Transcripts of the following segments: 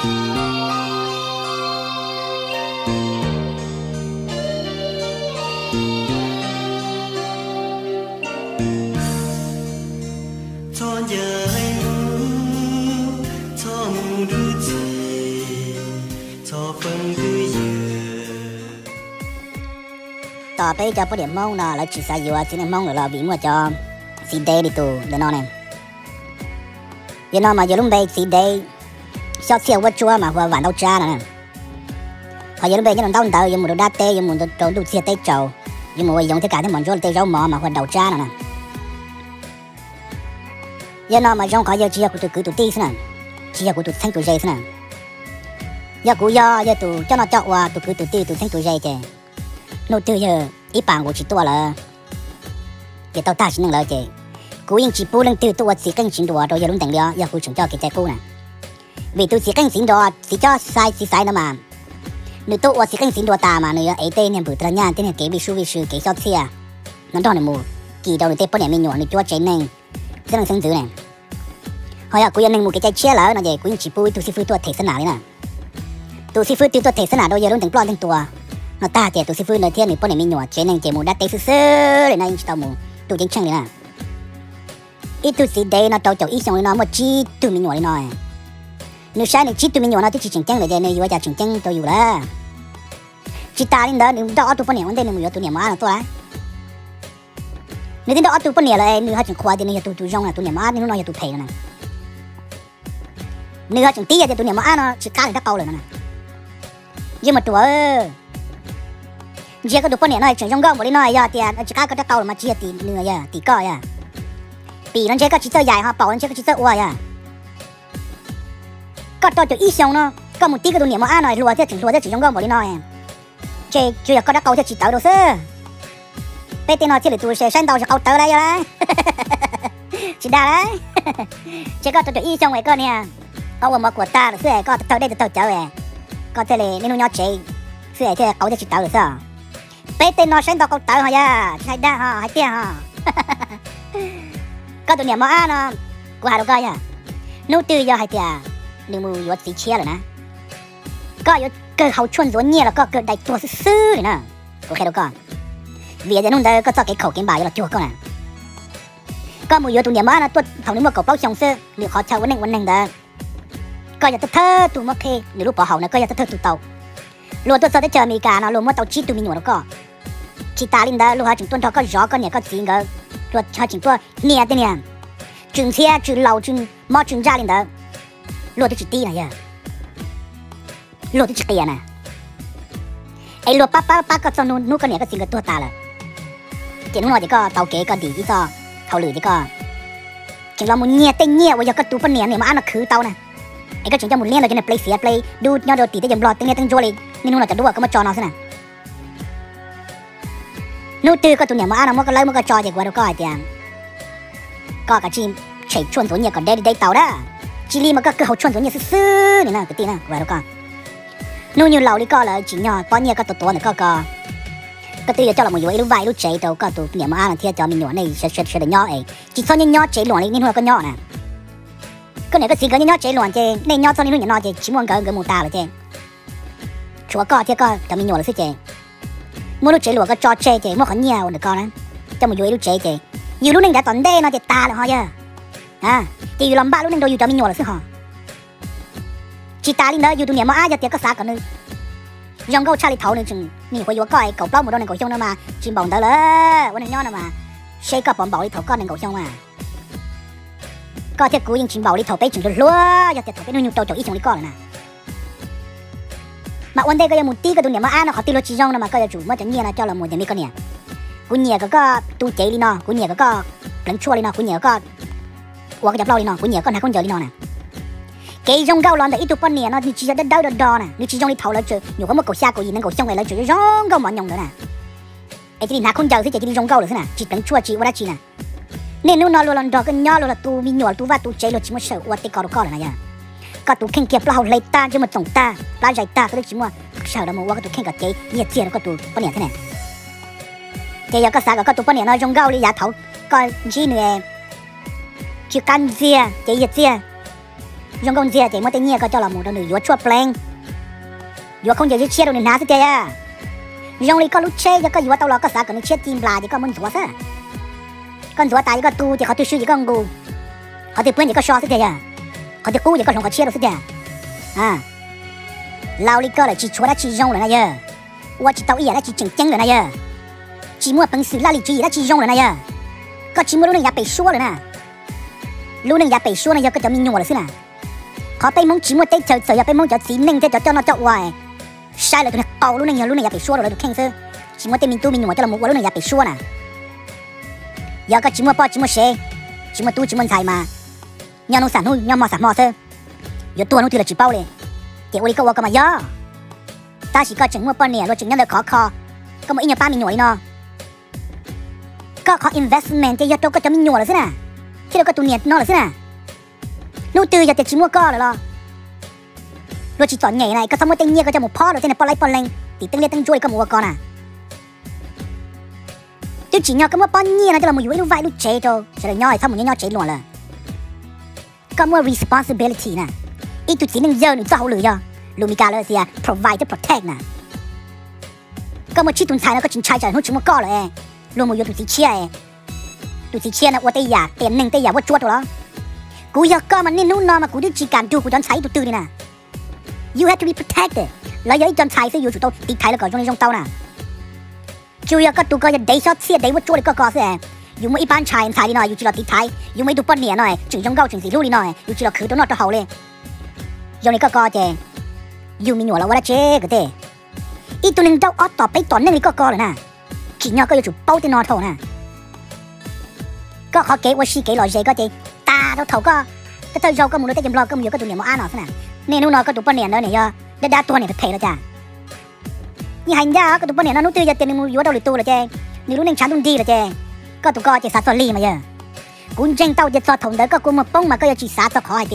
ta bây giờ bắt điểm mong là là chỉ sa yêu à xin mong là là vì mà cho. Xin đi tu để nó này, vì nó mà giờ lúc đây xin shortsi wachua ma hua van dau cha nè, họ giờ nó bây giờ nó đau đầu giờ muốn đa tê giờ muốn đồ đồ chia tê trầu. Giờ muốn dùng tất cả những món rồi tê rau mò mà hoa đầu cha nè giờ nó mà trong có giờ chia của tụi cứ tụi tí nè. Chia của tụi thanh tụi dây nè. Giờ của giờ giờ tụi cho nó cho qua tụi cứ tụi tí tụi thanh tụi dây kì nô tư giờ ít bằng của chỉ tua là cái tao ta chỉ năng lời kì cú yên chỉ bù lên từ tôi chỉ cần chỉ đùa rồi giờ luôn đằng đó giờ cú chúng cho cái trái cú nè vì tôi chỉ cần xin đồ, chỉ cho sai, chỉ sai nữa mà. Nếu tôi tôi chỉ cần xin đồ ta mà, nếu ấy tên này bự tra nhà tên này kế bị su bị su kế cho chia nó đó này mù. Kỳ đầu nữ tên bốn nhà mình nhỏ, nó cho trái này. Rất là sinh dữ này. Hồi à cô yên mù cái chai chia là nó vậy cuối chỉ bôi tôi sẽ phu tôi thể sinh nào đấy nè tôi phu tu tôi thể sinh nào đâu giờ luôn từng plon từng tua nó ta thì tôi sẽ phu nơi thiên này bốn nhà mình nhỏ trái này trái mù đã tê sơ sơ này chỉ tao mù. Tôi chính chăng đấy nè ít tôi sẽ đây, nó tao cháu ít xong nó một chi tôi mình nhỏ đấy nói nếu sai nếu chỉ tụi mình nhỏ nó thì chỉ chỉnh trang lại đây nếu vừa giờ chỉnh trang tôi vừa đó chỉ ta đến đó, nếu đó tụi bọn nhỏ đây, nếu vừa tụi nhỏ mà nó tôi đấy nếu đến đó tụi bọn nhỏ là nếu họ chỉnh khoa thì nếu tụi tụi rong là tụi nhỏ mà nếu nó là tụi thầy nữa này nếu họ chỉnh tí thì tụi nhỏ mà nó chỉ cá thì đã bao rồi nữa này nhưng mà tụi chỉ có tụi bọn nhỏ này chỉnh trong góc bọn đi nói, giờ thì à, chỉ cá có đã bao rồi mà chỉ thì nữa giờ thì coi à vì nó chỉ có chỉ tơ dài họ bảo nó chỉ có chỉ tơ uo à có cho cho ít xong nó có một tí cái đồ niệm mà ăn nó lùa thì chỉ lùa thì chỉ rong gông một đi nó chơi chưa có đã câu cho chị tới đâu sơ bây giờ nó chỉ là tôi sẽ sang đầu cho câu tới đây rồi chị đã đấy chỉ có tôi ít xong cái con nè ông mà của ta là sơ có tới đây tới trở về có thể là nên nó chơi xưa thì câu cho chị tới được sao bây giờ nó sang đầu câu tới hả ya hay đã hả hay tiếc hả có đồ niệm mà ăn nó qua đâu coi nha nấu từ giờ hay tiếc ดูยศสีเชียเลยนะ ก็ยศเกิดเขาชวนล้วนเนี่ยแล้วก็เกิดได้ตัวซื่อเลยนะโอเคแล้วก็เวียจะนุ่นเดอก็จะเก็บเขาเก็บบ่ายเราจั่วก็นก็มือยศตุ่นเนี่ยมานะตัวเขานึกว่าเขาเป้าชงซื้อหรือเขาเช่าวันหนึ่งวันหนึ่งเดอก็อย่าเธอตุ่มะเคหรือรูกปอเห่านะก็อย่าเธอตูเตารวมตัวเซอร์ได้เจอมีการนะรวมว่าเตาชีตุ่มีหนวดแล้วก็ชีตาลินเดอลูกหาจึงต้นทอก็ย้อก็เนี่ยก็จริงก็ตัวชาจึงตัวเนี่ยเนี่ยจึงเสียจึงเหล่าจึงมอจึงจ้าลินเดอ luộc tôi chỉ ti này luộc lua tôi chỉ tiền ai luộc pa pa có cho nu nu có nè có xin cái tua ta là. Chỉ nó chỉ có tàu kế có đi chỉ cho khẩu lử chỉ có. Chỉ là một nhẹ tay nhẹ, bây giờ có tu phân nè này mà ăn nó khứ tàu nè. Ai có chúng cho muốn liên là cho này play xía play. Đu nhau đầu tí tới dầm lo tiếng nghe tiếng chua lên nên nó là chả đua có mà cho nó thế nè nu tư có tụi nhà mà ăn nó, mua cái lấy mua cái cho thì qua đâu có tiền có cả chim chạy chuồn tụi nhà còn đây đây tàu đó chỉ li mà các cái hậu chuồn xuống như sư này nè cái tí nè vậy đó con nếu như lâu đi coi là chỉ nhỏ bao nhiêu cái tổ tổ này coi coi cái tiêu cho là một yếu lúc vài lúc chạy đâu có tổ niệm mà ăn thì cho mình nhỏ này sẽ sẽ sẽ nhỏ ấy chỉ sau những nhỏ chạy loạn đi nên hồi có nhỏ nè cái này cái gì cái nhỏ chạy loạn chứ nên nhỏ cho nên nhỏ chứ chỉ muốn cái cái mù ta là chứ chúa coi thiệt coi cho mình nhỏ là sư chứ mua lúc chạy loạn cái cho chạy chứ mua còn nhiều được con nè cho một yếu lúc chạy chứ nhiều lúc này đã tận đây nó thì ta là hoa ha? Chỉ làm ba lúc nên đôi dù cho mình nhỏ là sức hò. Chỉ ta linh đó dù tụi niệm mà ai giờ tiệc có sao cả nữa dòng câu cha đi thấu nữa chừng mình hồi vừa coi cậu bao một đôi này cậu trong đó mà. Chim bồng đó lỡ quên nhau nào mà. Xây cặp bóng bảo đi thấu con này cậu trong mà. Có thiệt cú nhưng chim bồng đi thấu bé chừng được lúa, giờ tiệc thấu bé nuôi nhục đầu chỗ ít chồng đi con này mà vấn đề cái một tí cái tụi niệm mà ai nó khó tiêu lo chỉ dòng nào mà cái chủ mất chẳng nhiên là cho là một điểm mấy con nè Cú nhẹ cái cái tu chế đi nó cú nhẹ cái cái lấn chua đi nó cũng nhẹ cái qua cái đập lâu đi nó cú nhẹ con hai con giờ đi nó nè. Cái rong gạo lon để ít tụ phân nè nó chỉ cho đất đau đất đo nè. Nếu chỉ rong đi thầu lại chơi nhiều có một cầu xa cầu gì nên cầu xong lại lại chứ dòng gạo mà nhồng nữa nè. Ấy thì nãy không giàu thì chỉ đi rong gạo rồi thế nè. Chỉ cần chua chỉ, qua đó chỉ nè. Nên nếu nó luôn đó cái nhỏ luôn là tu mi nhỏ tu va tu chơi luôn chỉ một sợ, qua tê cầu cò là nha. Có tu khen kiệp lao lấy ta, chứ mà tổng ta la dạy ta cái chỉ mà sợ đó mà qua cái tu khen cả chơi nhiệt tiền nó có tu phân nè thế nè. Cái giờ có sao có tu phân nè nó rong gạo đi giá thầu có chỉ nữa chỉ cần gì chỉ gì gì dùng con gì chỉ mới tên nhẹ có cho là một đồng nữ chúa plen chúa không giờ chúa chia đâu nên ná thế à dùng đi có lúc chơi cho có chúa tao là có sợ còn chết tim là chỉ có muốn chúa sao con chúa tại chỉ có tu chỉ có tu sư chỉ có ngu. Họ thì quên chỉ có so thế à, họ thì cú chỉ có không có chia đâu thế kìa. À. Lao đi có là chỉ chúa đã chỉ dùng rồi này à, qua chỉ tao ý là chỉ chỉnh chỉnh rồi này à, chỉ mua bằng sự lao đi chỉ là chỉ dùng rồi này à, có chỉ mua lúc này nhà bị sủa rồi nè lúc này giờ bị xua này giờ cái chỗ mình nhổ là xí là khó bây mong chỉ một tay chờ sợ giờ bây mong cho chỉ mình, cho cho nó cho hoài. Sai là tụi này cầu lúc này giờ lúc này giờ bị xua rồi, tụi khen sư chỉ một tay mình tu, mình nhổ cho là một lúc này giờ bị xua nè. Giờ có chỉ một bao chỉ một xe, chỉ một tu, chỉ một thải mà. Nhau nó sản nuôi nhau mò sản mò sư giờ tua nó thì là chỉ bao liền chỉ ôi cái mà giờ ta chỉ có chừng một bao nè rồi chừng nhau là khó khó có một ít nhà ba mình nhổ nó có có investment cho cho cho mình nhổ là thế nào? thế đâu có tu nhiệt nó là thế nào lúc từ giờ thì chỉ mua co rồi lo. Lúc chỉ chọn nhảy này có xong mua tên nhia có cho một pot rồi, thế này pot lấy pot lên. Thì tương liên tương chui có một con à. Tôi chỉ nhau có một pot nhia nó cho là một lúc vài lúc chế cho. Sẽ là nhau thì xong một nhau chế luôn là có một responsibility nè. Ít tụi chỉ nâng giờ nữa cho hậu lửa cho. Lumika là gì à? Provide protect nè. Có một chỉ tuần thái nó có chính trai trời nó chỉ mua co rồi luôn một yếu tụi chỉ chia e. ตุสิเชียนะวัตยาเตียนหนึ่ง呢，我得呀，点能得呀，我抓到了。กูอยากก็มันนี่นู่นนอมากูดึกจีการดูกูจอนใช้ตัวตื่นนี่นะ you have to be protected แล้วยังจอนใช้ซึ่อยู่สุดโตติไทยแล้วก่อนช่วงนี้งเต้านะจูอยากก็ตัวก็จะเด้ชอบเชียเด้ว่าช่วดก็ก็เสียอยู่ไม่ออีบ้านชายชายดีหน่อยอยู่จีรอติไทยอยู่ไม่ดูปอนเหนียหน่อยจึงช่งเก้าจึงสีลู่ดีหน่อยอยู่จีรคือตัวนอตตัวเฮาเลยยังนี่ก็ก็เจอยู่มีหนวดแล้วว่าละเจก็เตอีตัวหนึ่งเจ้าออดต่อไปต่อนั่นี่ก็ก็เลยนะขี้เงาก็อยู่จุดเป้าที่นอเท่านะ có họ kế qua xí kế lò dễ có chị. Ta đâu thầu có. Cái thời rau có một đứa tay chăm lo có một đứa có tụi niệm mua ăn nó thế nào nên nó có tụi bao niệm đó này giờ đã đã tua niệm phải thể là chả như hành ra có tụi bao niệm nó nút tư giờ tiền, mua vúa đâu lì tu rồi chè nếu lúc này chán tung đi rồi chè có tụi con chỉ sát sò lì mà giờ. Cũng tranh tao giật so thòng đỡ có cũng một bông mà có giờ chỉ sát sò khó hay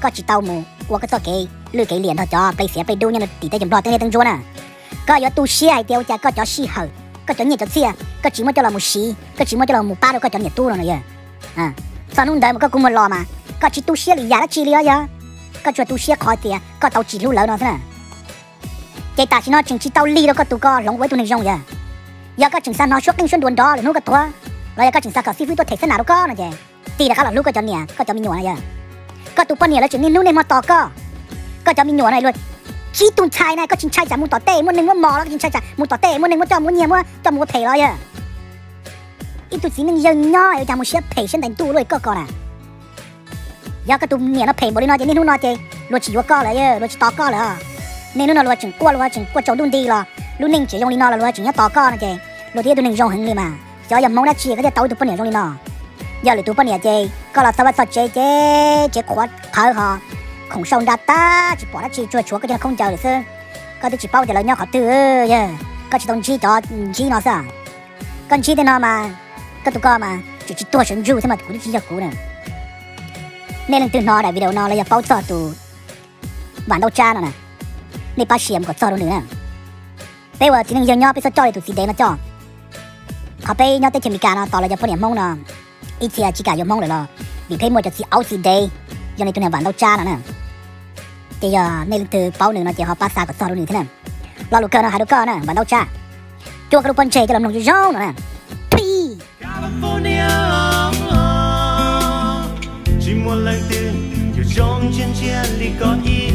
có chỉ tao mù qua cái sò kế lư kế liền thôi cho. Bây giờ bây đâu nha nó tỉ tay chăm lo tiếng này tiếng rùa nè à. có giờ tu xí hay tiêu chả có cho xí hở cái chỗ nhiệt chỗ xia cái chỉ mới cho là một xí, cái chỉ mới cho là một ba đâu, cái chuyện nhiệt tu rồi này à sao lúc đấy mà cái cũng một lò mà? Cái chỉ tu xia là giả chỉ liền ya cái chỗ tu xia khó thì, cái tàu chỉ lưu lâu nó thế nào cái ta chỉ nói chừng chỉ tàu ly đâu, cái tu co lóng với tu này rong ya ya cái chừng sao nó xuất kinh xuân đồn đó là nó cái thua. Rồi cái chừng sao cái phi phi tôi thấy thế nào đâu có này vậy thì là cái là lúc cái chỗ nhiệt cái chuyện mình nhổ này ya cái tu pan nhiệt là chừng nên lúc này mà tỏ co cái chuyện mình nhổ này luôn chỉ tung chai này, có chính chai chả muốn tỏ tệ, muốn nên muốn mò có chính chai chả muốn tỏ tệ, muốn nên muốn cho muốn nhiều muốn cho muốn thể rồi à. Ít tụi chỉ nên dân nho ở nhà muốn xếp thể trên đánh tu rồi cơ còn à. Giờ cái tụi nhẹ nó thể bỏ đi nó chứ, nên nó chứ. Nó chỉ vô co lại chứ nó chỉ tỏ co lại à. Nên nó lo chừng qua lo chừng qua chỗ đun đi rồi. lúc nên chỉ dùng đi nó là lo chừng nhớ tỏ co này chứ. Lo thì tụi nên dùng hình mà. Giờ giờ mong đã chỉ cái giờ tàu tụi bên này dùng đi nó giờ là tụi bên này chứ có là sao bắt sao chế chế chế khó thở họ không sống đã ta chỉ bỏ ra chỉ chua chúa cái là không chờ được sơ. Có thể chỉ bao giờ là nhau khó tư, yeah. Có chỉ đồng chí ừ, cho chí nó sao? Con chí thế nào mà, có tụi con mà chỉ chỉ tôi sống dù thế mà cũng chỉ cho cũ nè. Nên lần từ nó đại video nó là bao giờ tụ bản đâu cha nó nè. Nên ba xiêm có cho đâu nữa bây giờ chỉ nên giờ nhau bây giờ cho để tụi gì đấy nó cho. Họ bây nhau tới chỉ bị cả nó tỏ là giờ phải điểm mong nè ít thì chỉ cả giờ mong rồi lo. Vì thấy một chút chỉ áo gì đấy giờ này tụi này bản đâu cha nó nè chỉ giờ nên từ bao nửa nó chỉ họ bắt xa của sao như thế này. Lo lục cơ nó hai đứa cơ nè bạn đâu cha. Chua cái lúc bắn chè cho làm nông rau nữa nè Phi California, chỉ muốn lần từ từ trong chiến chiến đi có ý